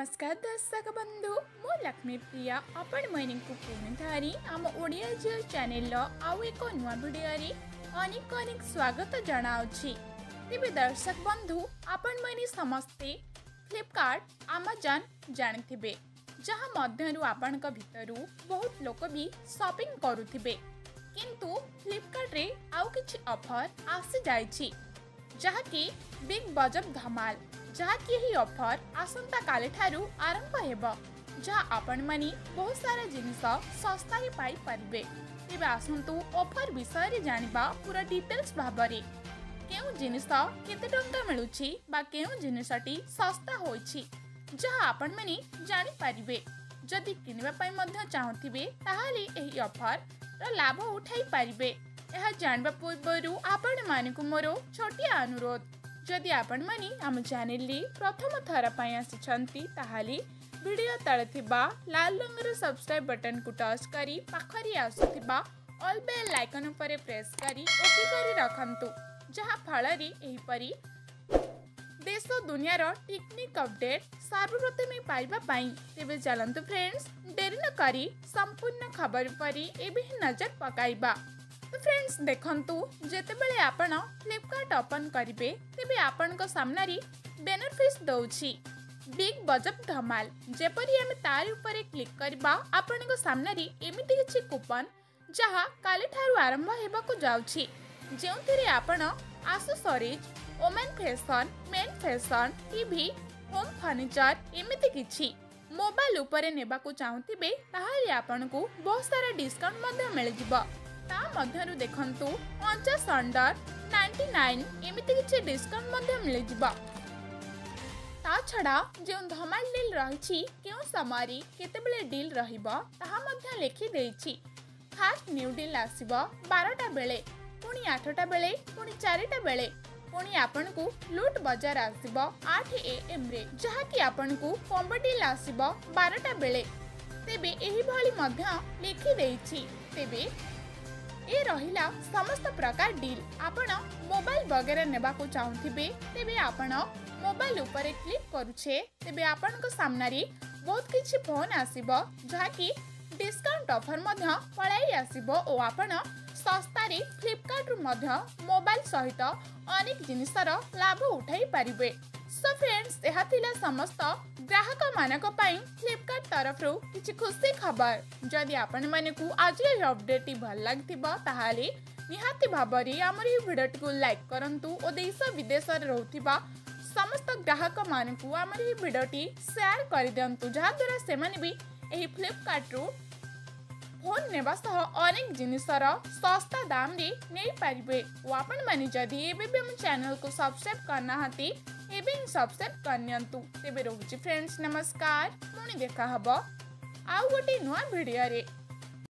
नमस्कार दर्शक बंधु मु लक्ष्मी प्रिया आपण मैं पुणी थी आम ओडिया जीओ चैनल आउ एक नुआ भिडे अनेक अनेक स्वागत जनावि तेरे दर्शक बंधु आपण मैंने समस्ते फ्लिपकार्ट आमाजन जाथे जहाँ मध्यु आपण बहुत लोग भी सपिंग करुवे किंतु फ्लिपकार्टे आउ आसी जाकि बिग बजट धमाल ଯାହାକି ଏହି ଅଫର ଆସନ୍ତାକାଲିଠାରୁ ଆରମ୍ଭ ହେବ ଯାହା ଆପଣମାନେ ବହୁତ ସାରା ଜିନିଷ ଶସ୍ତାରେ ପାଇପାରିବେ ତେବେ ଆସନ୍ତୁ ଅଫର ବିଷୟରେ ଜାଣିବା ପୁରା ଡିଟେଲ୍ସ ଭାବରେ କେଉଁ ଜିନିଷ କେତେ ଟଙ୍କା ମିଳୁଛି ବା କେଉଁ ଜିନିଷଟି ଶସ୍ତା ହୋଇଛି ଯାହା ଆପଣମାନେ ଜାଣିପାରିବେ ଯଦି କିଣିବା ପାଇଁ ମଧ୍ୟ ଚାହୁଁଥିବେ ତାହେଲେ ଏହି ଅଫର୍ର ଲାଭ ଉଠାଇ ପାରିବେ ଏହା ଜାଣିବା ପୂର୍ବରୁ ଆପଣମାନଙ୍କୁ ମୋର ଛୋଟିଆ ଅନୁରୋଧ जदि आपण मैंने आम चेल प्रथम थर पर वीडियो तले लाल रंगर सब्सक्राइब बटन को टच कर पाखे आसुवा अल बेल आइकन उपरे प्रेस करी ओके करी रखत जहाँफल देश दुनिया टिकनिक अपडेट सर्वप्रथमे पाइबापी तेज चलत फ्रेंड्स डेरी नक संपूर्ण खबर पर नजर पकड़ ফ্রেন্ডস দেখন্তু যেতবে আপনার ফ্লিপকার্ট ওপন করবে তেমনি আপনার সামনারে বেনিফিট দৌছি বিগ বজব ধমাল যেপর আমি তার উপরে ক্লিক করা আপনার সামনারে এমিটি কিছু কুপন যা কালিঠার আরম্ভ হওয়া যাচ্ছি যে আপনার accessories women fashion men fashion TV home furniture এমিতি কিছু মোবাইল উপরে নেওয়া চাহুবে তাহলে আপনার বহু সারা ডিসকাউন্ট মিলিযোগ ତା ମଧ୍ୟରୁ ଦେଖନ୍ତୁ ପଞ୍ଚାଶ ଅଣ୍ଡର ନାଇଣ୍ଟି ନାଇନ୍ ଏମିତି କିଛି ଡିସ୍କାଉଣ୍ଟ ମଧ୍ୟ ମିଳିଯିବ ତା ଛଡ଼ା ଯେଉଁ ଧମାଲ ଡିଲ୍ ରହିଛି କେଉଁ ସମୟରେ କେତେବେଳେ ଡିଲ୍ ରହିବ ତାହା ମଧ୍ୟ ଲେଖିଦେଇଛି ଦେଇଛି ଫାଷ୍ଟ ନ୍ୟୁ ଡିଲ୍ ଆସିବ ବାରଟା ବେଳେ ପୁଣି ଆଠଟା ବେଳେ ପୁଣି ଚାରିଟା ବେଳେ ପୁଣି ଆପଣଙ୍କୁ ଲୁଟ୍ ବଜାର ଆସିବ ଆଠ ଏ ଏମ୍ରେ ଯାହାକି ଆପଣଙ୍କୁ କମ୍ବୋ ଡିଲ୍ ଆସିବ ବାରଟା ବେଳେ ତେବେ ଏହିଭଳି ମଧ୍ୟ ଲେଖିଦେଇଛି ତେବେ ए रहिला समस्त प्रकार डील आपण मोबाइल वगैरह ने चाहुथिबे तेबे आपण मोबाइल ऊपर क्लिक करूछे तेबे आपण को सामनारी बहुत किछि फोन आसीबो जाकि डिस्काउंट ऑफर मध्य पळाई आसीबो ओ आपण सस्ता फ्लिपकार्ट रु मध्य मोबाइल सहित अनेक जिनिसर लाभ उठाई परिबे सो फ्रेंड्स यहाँ समस्त ग्राहक मान फ्लिपकार्ट तरफ रू खुशी खबर जदि आपण मैंने आज अपडेट भल लगे निहाती भाव आम को लाइक करूँ और देश विदेश रोकवा समस्त ग्राहक मानक आम भिडटी सेयार कर दिंतु जहाद्वारा से रु फोन नेवासह अनेक जिनसर शस्ता दाम पारे और आपण मैंने चैनल को सब्सक्राइब करना ଏବଂ ସବସ୍କ୍ରାଇବ୍ କରିନିଅନ୍ତୁ ତେବେ ରହୁଛି ଫ୍ରେଣ୍ଡସ୍ ନମସ୍କାର ପୁଣି ଦେଖା ହେବ ଆଉ ଗୋଟିଏ ନୂଆ ଭିଡ଼ିଓରେ